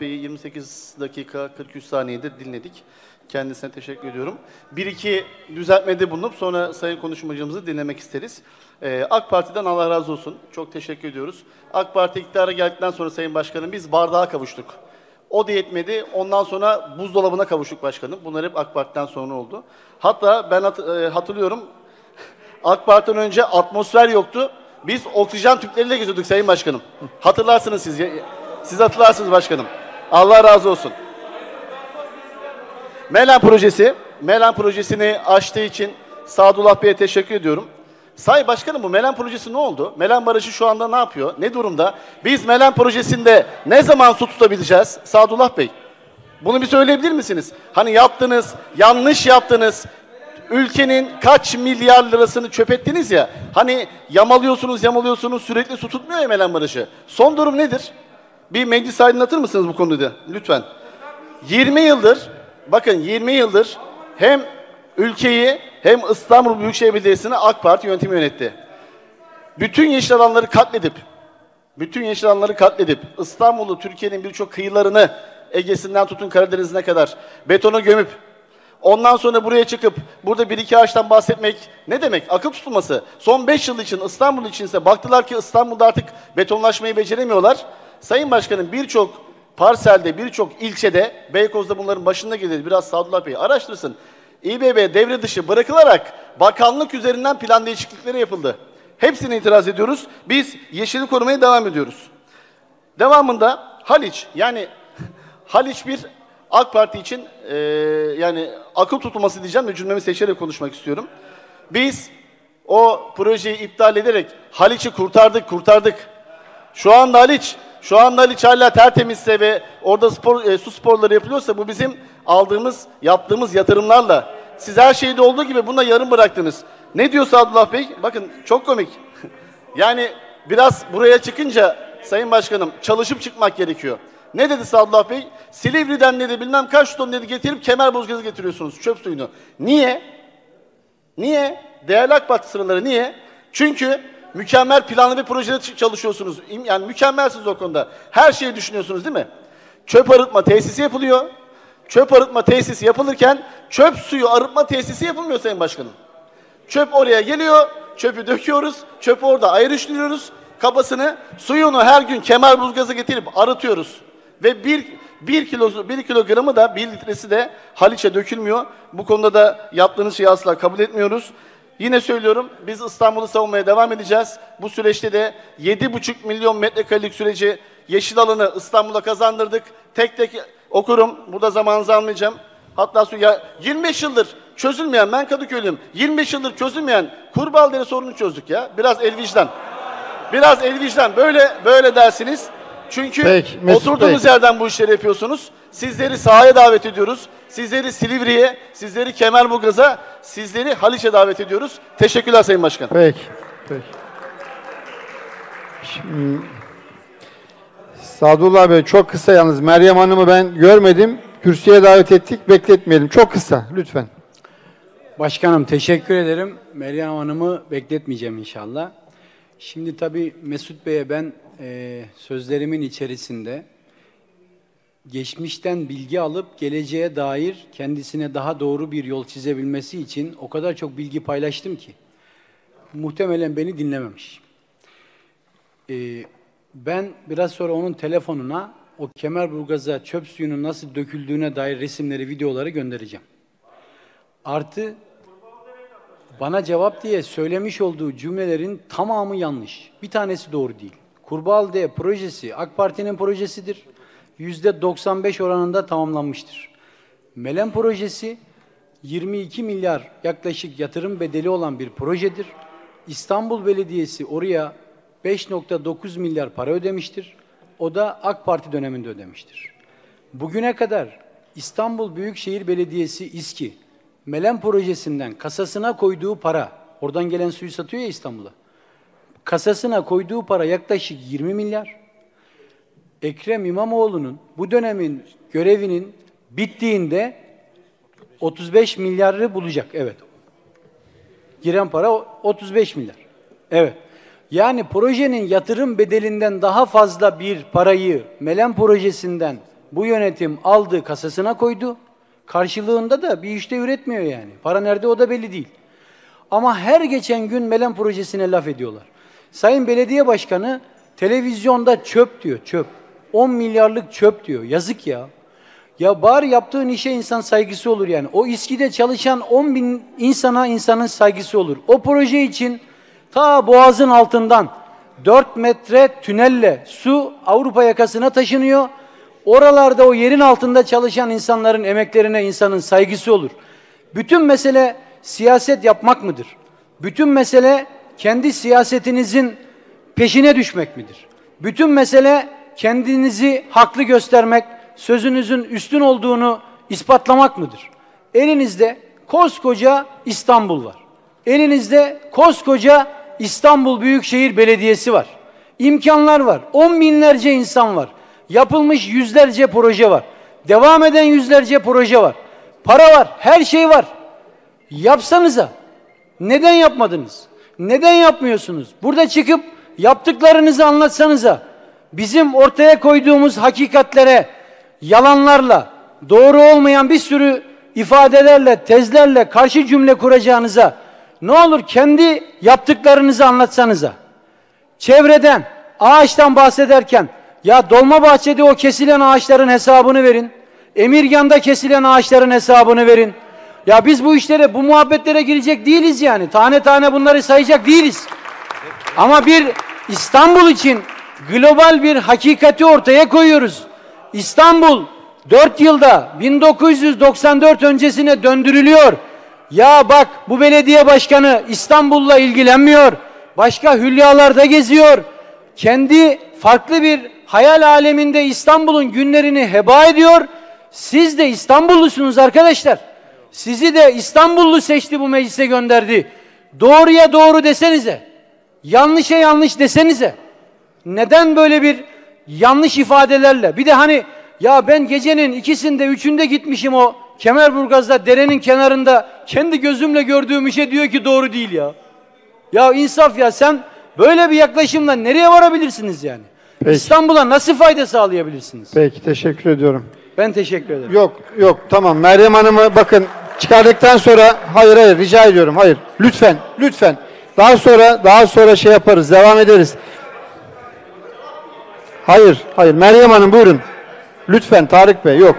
Bey'i 28 dakika 43 saniyede dinledik. Kendisine teşekkür ediyorum. Bir iki düzeltmede bulunup sonra sayın konuşmacımızı dinlemek isteriz. Ee, AK Parti'den Allah razı olsun. Çok teşekkür ediyoruz. AK Parti iktidara geldikten sonra Sayın Başkanım biz bardağa kavuştuk. O da yetmedi. Ondan sonra buzdolabına kavuştuk başkanım. Bunlar hep AK Parti'den sonra oldu. Hatta ben hat- e, hatırlıyorum AK Parti'den önce atmosfer yoktu. Biz oksijen tüpleriyle geziyorduk Sayın Başkanım. Hatırlarsınız siz. Siz hatırlarsınız başkanım. Allah razı olsun. Melan projesi, Melan projesini açtığı için Sadullah Bey'e teşekkür ediyorum. Say Başkanım bu Melan projesi ne oldu? Melan Barajı şu anda ne yapıyor? Ne durumda? Biz Melan projesinde ne zaman su tutabileceğiz? Sadullah Bey. Bunu bir söyleyebilir misiniz? Hani yaptınız, yanlış yaptınız. Ülkenin kaç milyar lirasını çöp ettiniz ya. Hani yamalıyorsunuz, yamalıyorsunuz, sürekli su tutmuyor ya Melan Barajı. Son durum nedir? Bir meclis aydınlatır mısınız bu konuda? Lütfen. 20 yıldır, bakın 20 yıldır hem ülkeyi hem İstanbul Büyükşehir Belediyesi'ni AK Parti yönetimi yönetti. Bütün yeşil alanları katledip, bütün yeşil alanları katledip İstanbul'u, Türkiye'nin birçok kıyılarını Ege'sinden tutun Karadeniz'ine kadar betona gömüp Ondan sonra buraya çıkıp burada bir iki ağaçtan bahsetmek ne demek? Akıl tutulması. Son 5 yıl için İstanbul içinse baktılar ki İstanbul'da artık betonlaşmayı beceremiyorlar. Sayın Başkanım birçok parselde, birçok ilçede, Beykoz'da bunların başında gelir. Biraz Sadullah Bey araştırsın. İBB devre dışı bırakılarak bakanlık üzerinden plan değişiklikleri yapıldı. Hepsine itiraz ediyoruz. Biz yeşili korumaya devam ediyoruz. Devamında Haliç yani Haliç bir AK Parti için e, yani akıl tutulması diyeceğim ve cümlemi seçerek konuşmak istiyorum. Biz o projeyi iptal ederek Haliç'i kurtardık, kurtardık. Şu anda Haliç, şu anda hala tertemizse ve orada spor, e, su sporları yapılıyorsa bu bizim aldığımız, yaptığımız yatırımlarla. Siz her şeyde olduğu gibi buna yarım bıraktınız. Ne diyor Sadullah Bey? Bakın çok komik. yani biraz buraya çıkınca Sayın Başkanım çalışıp çıkmak gerekiyor. Ne dedi Sadullah Bey? Silivri'den dedi bilmem kaç ton dedi getirip Kemerburgaz'a getiriyorsunuz çöp suyunu. Niye? Niye? Değerli AK Parti niye? Çünkü mükemmel planlı bir projede çalışıyorsunuz. Yani mükemmelsiniz o konuda. Her şeyi düşünüyorsunuz değil mi? Çöp arıtma tesisi yapılıyor. Çöp arıtma tesisi yapılırken çöp suyu arıtma tesisi yapılmıyor Sayın Başkanım. Çöp oraya geliyor, çöpü döküyoruz, çöpü orada ayrıştırıyoruz. Kabasını, suyunu her gün Kemerburgaz'a getirip arıtıyoruz. Ve bir, bir, kilo, bir kilogramı da bir litresi de Haliç'e dökülmüyor. Bu konuda da yaptığınız şeyi asla kabul etmiyoruz. Yine söylüyorum biz İstanbul'u savunmaya devam edeceğiz. Bu süreçte de 7,5 milyon metrekarelik süreci yeşil alanı İstanbul'a kazandırdık. Tek tek okurum. Burada zamanınızı almayacağım. Hatta ya 25 yıldır çözülmeyen ben Kadıköylüyüm. 25 yıldır çözülmeyen Kurbaldere sorunu çözdük ya. Biraz el vicdan. Biraz el vicdan. Böyle böyle dersiniz. Çünkü Peki, Mesut oturduğunuz Bey. yerden bu işleri yapıyorsunuz. Sizleri sahaya davet ediyoruz. Sizleri Silivri'ye, sizleri Kemerburgaz'a, sizleri Haliç'e davet ediyoruz. Teşekkürler Sayın Başkan. Peki. Peki. Şimdi, Sadullah Bey çok kısa yalnız. Meryem Hanım'ı ben görmedim. Kürsüye davet ettik. Bekletmeyelim. Çok kısa lütfen. Başkanım teşekkür ederim. Meryem Hanım'ı bekletmeyeceğim inşallah. Şimdi tabii Mesut Bey'e ben e, sözlerimin içerisinde geçmişten bilgi alıp geleceğe dair kendisine daha doğru bir yol çizebilmesi için o kadar çok bilgi paylaştım ki muhtemelen beni dinlememiş. E, ben biraz sonra onun telefonuna o Kemerburgaz'a çöp suyunun nasıl döküldüğüne dair resimleri, videoları göndereceğim. Artı bana cevap diye söylemiş olduğu cümlelerin tamamı yanlış. Bir tanesi doğru değil. Kurbağalıdere projesi AK Parti'nin projesidir. Yüzde 95 oranında tamamlanmıştır. Melen projesi 22 milyar yaklaşık yatırım bedeli olan bir projedir. İstanbul Belediyesi oraya 5.9 milyar para ödemiştir. O da AK Parti döneminde ödemiştir. Bugüne kadar İstanbul Büyükşehir Belediyesi İSKİ Melen projesinden kasasına koyduğu para, oradan gelen suyu satıyor ya İstanbul'a. Kasasına koyduğu para yaklaşık 20 milyar. Ekrem İmamoğlu'nun bu dönemin görevinin bittiğinde 35 milyarı bulacak. Evet. Giren para o- 35 milyar. Evet. Yani projenin yatırım bedelinden daha fazla bir parayı Melen projesinden bu yönetim aldı kasasına koydu. Karşılığında da bir işte üretmiyor yani. Para nerede o da belli değil. Ama her geçen gün Melen projesine laf ediyorlar. Sayın Belediye Başkanı televizyonda çöp diyor, çöp. 10 milyarlık çöp diyor. Yazık ya. Ya bari yaptığın işe insan saygısı olur yani. O İSKİ'de çalışan 10 bin insana insanın saygısı olur. O proje için ta boğazın altından 4 metre tünelle su Avrupa yakasına taşınıyor. Oralarda o yerin altında çalışan insanların emeklerine insanın saygısı olur. Bütün mesele siyaset yapmak mıdır? Bütün mesele kendi siyasetinizin peşine düşmek midir? Bütün mesele kendinizi haklı göstermek, sözünüzün üstün olduğunu ispatlamak mıdır? Elinizde koskoca İstanbul var. Elinizde koskoca İstanbul Büyükşehir Belediyesi var. İmkanlar var. On binlerce insan var. Yapılmış yüzlerce proje var. Devam eden yüzlerce proje var. Para var. Her şey var. Yapsanıza. Neden yapmadınız? Neden yapmıyorsunuz? Burada çıkıp yaptıklarınızı anlatsanıza. Bizim ortaya koyduğumuz hakikatlere yalanlarla, doğru olmayan bir sürü ifadelerle, tezlerle karşı cümle kuracağınıza ne olur kendi yaptıklarınızı anlatsanıza. Çevreden, ağaçtan bahsederken ya Dolmabahçe'de o kesilen ağaçların hesabını verin. Emirgan'da kesilen ağaçların hesabını verin. Ya biz bu işlere, bu muhabbetlere girecek değiliz yani. Tane tane bunları sayacak değiliz. Ama bir İstanbul için global bir hakikati ortaya koyuyoruz. İstanbul 4 yılda 1994 öncesine döndürülüyor. Ya bak bu belediye başkanı İstanbul'la ilgilenmiyor. Başka hülyalarda geziyor. Kendi farklı bir hayal aleminde İstanbul'un günlerini heba ediyor. Siz de İstanbullusunuz arkadaşlar. Sizi de İstanbullu seçti bu meclise gönderdi. Doğruya doğru desenize. Yanlışa yanlış desenize. Neden böyle bir yanlış ifadelerle? Bir de hani ya ben gecenin ikisinde üçünde gitmişim o Kemerburgaz'da derenin kenarında kendi gözümle gördüğüm işe diyor ki doğru değil ya. Ya insaf ya sen böyle bir yaklaşımla nereye varabilirsiniz yani? Peki. İstanbul'a nasıl fayda sağlayabilirsiniz? Peki teşekkür ediyorum. Ben teşekkür ederim. Yok yok tamam Meryem Hanım'ı bakın çıkardıktan sonra hayır hayır rica ediyorum hayır lütfen lütfen daha sonra daha sonra şey yaparız devam ederiz. Hayır hayır Meryem Hanım buyurun. Lütfen Tarık Bey yok.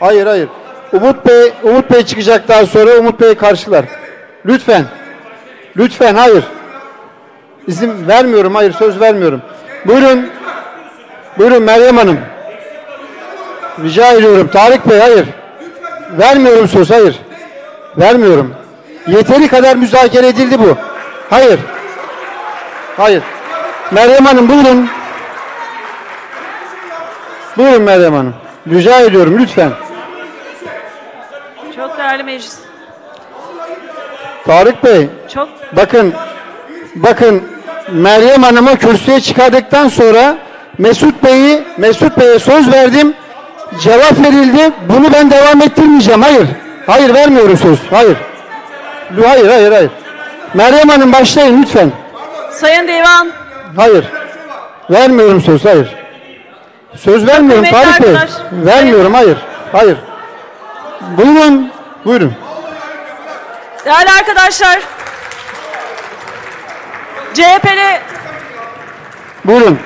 Hayır hayır. Umut Bey Umut Bey çıkacak daha sonra Umut Bey karşılar. Lütfen. Lütfen hayır. İzin vermiyorum hayır söz vermiyorum. Buyurun. Buyurun Meryem Hanım. Rica ediyorum. Tarık Bey hayır. Vermiyorum söz hayır. Vermiyorum. Yeteri kadar müzakere edildi bu. Hayır. Hayır. Meryem Hanım buyurun. Buyurun Meryem Hanım. Rica ediyorum lütfen. Çok değerli meclis. Tarık Bey Çok bakın bakın Meryem Hanım'ı kürsüye çıkardıktan sonra Mesut Bey'i Mesut Bey'e söz verdim. Cevap verildi. Bunu ben devam ettirmeyeceğim. Hayır. Hayır vermiyorum söz. Hayır. Hayır hayır hayır. Meryem Hanım başlayın lütfen. Sayın Divan, Hayır. Vermiyorum söz. Hayır. Söz vermiyorum kıymetli Tarık Bey. arkadaş. Vermiyorum. Hayır. Hayır. Buyurun. Buyurun. değerli arkadaşlar. CHP'li Buyurun.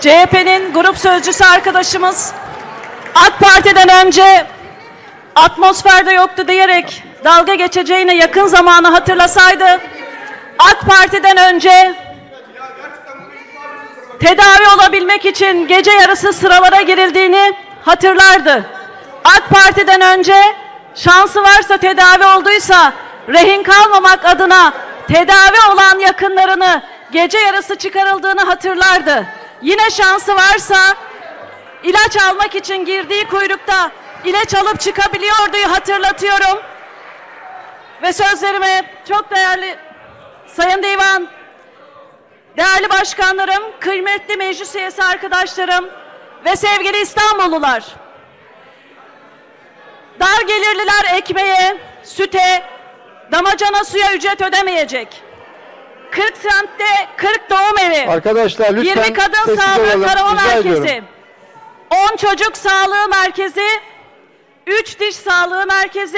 CHP'nin grup sözcüsü arkadaşımız AK Parti'den önce atmosferde yoktu diyerek dalga geçeceğine yakın zamanı hatırlasaydı AK Parti'den önce tedavi olabilmek için gece yarısı sıralara girildiğini hatırlardı. AK Parti'den önce şansı varsa tedavi olduysa rehin kalmamak adına tedavi olan yakınlarını gece yarısı çıkarıldığını hatırlardı. Yine şansı varsa ilaç almak için girdiği kuyrukta ilaç alıp çıkabiliyordu hatırlatıyorum. Ve sözlerime çok değerli Sayın Divan, değerli başkanlarım, kıymetli meclis üyesi arkadaşlarım ve sevgili İstanbullular. Dar gelirliler ekmeğe, süte, damacana suya ücret ödemeyecek. 40 semtte 40 doğum evi. Arkadaşlar lütfen 20 kadın sağlığı ediyorum. merkezi. 10 çocuk sağlığı merkezi, 3 diş sağlığı merkezi,